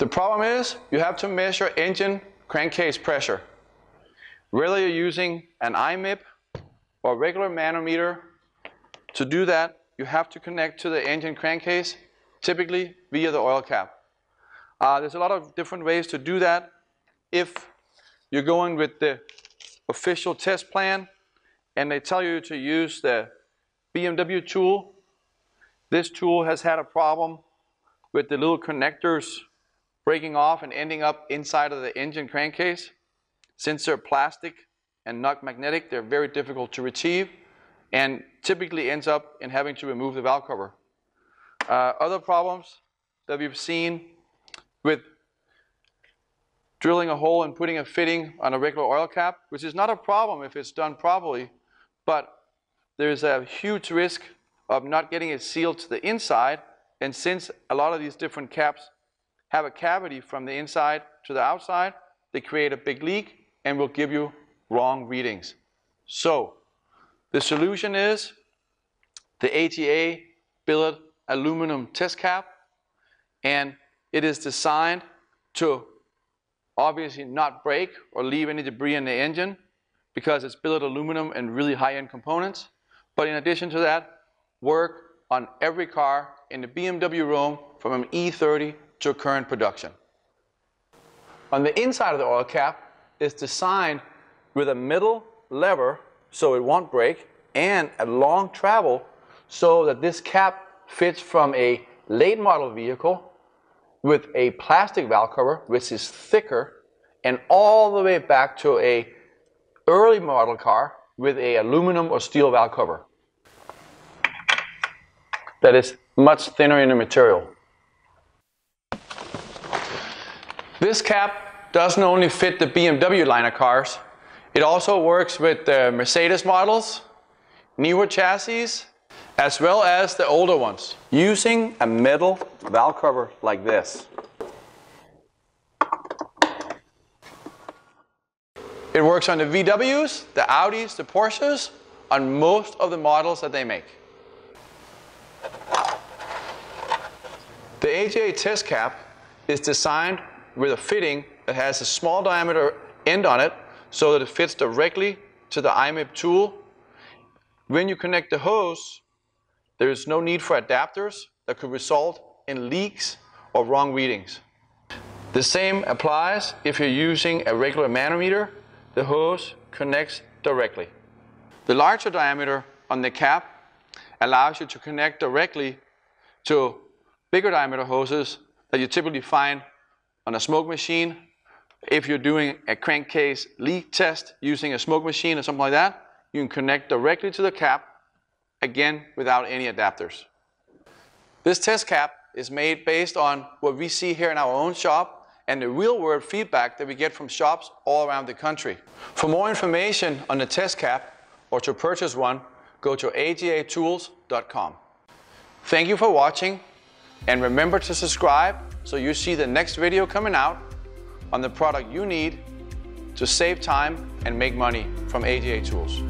The problem is you have to measure engine crankcase pressure. Whether you're using an IMIB or regular manometer, to do that, you have to connect to the engine crankcase, typically via the oil cap. Uh, there's a lot of different ways to do that. If you're going with the official test plan and they tell you to use the BMW tool, this tool has had a problem with the little connectors breaking off and ending up inside of the engine crankcase. Since they're plastic and not magnetic, they're very difficult to retrieve and typically ends up in having to remove the valve cover. Uh, other problems that we've seen with drilling a hole and putting a fitting on a regular oil cap, which is not a problem if it's done properly, but there's a huge risk of not getting it sealed to the inside. And since a lot of these different caps have a cavity from the inside to the outside, they create a big leak and will give you wrong readings. So the solution is the AGA billet aluminum test cap, and it is designed to obviously not break or leave any debris in the engine because it's billet aluminum and really high-end components. But in addition to that, work on every car in the BMW room from an E30 to current production. On the inside of the oil cap is designed with a middle lever so it won't break and a long travel so that this cap fits from a late model vehicle with a plastic valve cover which is thicker and all the way back to a early model car with a aluminum or steel valve cover that is much thinner in the material. This cap doesn't only fit the BMW line of cars, it also works with the Mercedes models, newer chassis, as well as the older ones, using a metal valve cover like this. It works on the VWs, the Audis, the Porsches, on most of the models that they make. The AGA test cap is designed with a fitting that has a small diameter end on it so that it fits directly to the IMIB tool. When you connect the hose, there is no need for adapters that could result in leaks or wrong readings. The same applies if you're using a regular manometer the hose connects directly. The larger diameter on the cap allows you to connect directly to bigger diameter hoses that you typically find on a smoke machine. If you're doing a crankcase leak test using a smoke machine or something like that, you can connect directly to the cap, again, without any adapters. This test cap is made based on what we see here in our own shop and the real-world feedback that we get from shops all around the country. For more information on the test cap or to purchase one, go to agatools.com. Thank you for watching and remember to subscribe so you see the next video coming out on the product you need to save time and make money from AGA Tools.